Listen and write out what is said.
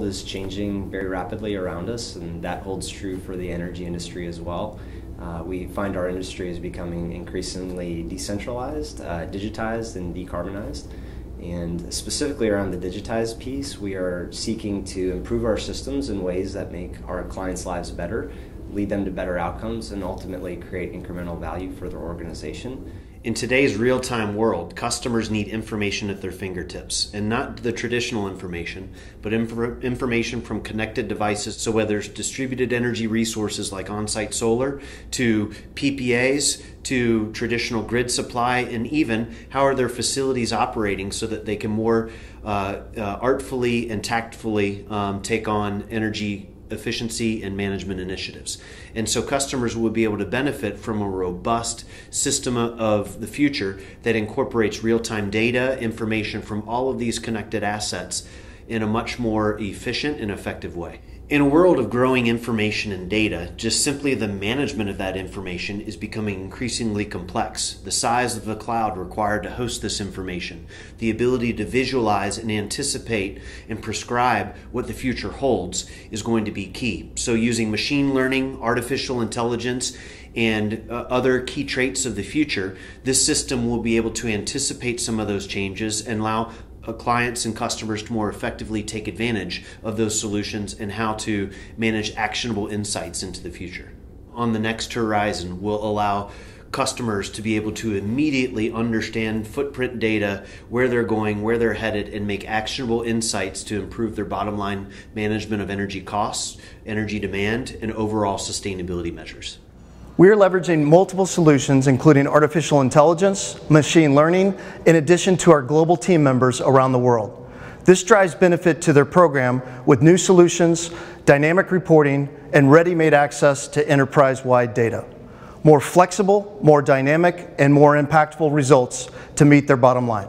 world is changing very rapidly around us, and that holds true for the energy industry as well. Uh, we find our industry is becoming increasingly decentralized, uh, digitized, and decarbonized. And specifically around the digitized piece, we are seeking to improve our systems in ways that make our clients' lives better, lead them to better outcomes, and ultimately create incremental value for their organization. In today's real time world, customers need information at their fingertips, and not the traditional information, but inf- information from connected devices. So, whether it's distributed energy resources like on site solar, to PPAs, to traditional grid supply, and even how are their facilities operating so that they can more uh, uh, artfully and tactfully um, take on energy efficiency and management initiatives. And so customers will be able to benefit from a robust system of the future that incorporates real time data, information from all of these connected assets in a much more efficient and effective way. In a world of growing information and data, just simply the management of that information is becoming increasingly complex. The size of the cloud required to host this information, the ability to visualize and anticipate and prescribe what the future holds is going to be key. So, using machine learning, artificial intelligence, and uh, other key traits of the future, this system will be able to anticipate some of those changes and allow Uh, clients and customers to more effectively take advantage of those solutions and how to manage actionable insights into the future. On the next horizon, will allow customers to be able to immediately understand footprint data, where they're going, where they're headed, and make actionable insights to improve their bottom line management of energy costs, energy demand, and overall sustainability measures. We are leveraging multiple solutions, including artificial intelligence, machine learning, in addition to our global team members around the world. This drives benefit to their program with new solutions, dynamic reporting, and ready-made access to enterprise-wide data. More flexible, more dynamic, and more impactful results to meet their bottom line.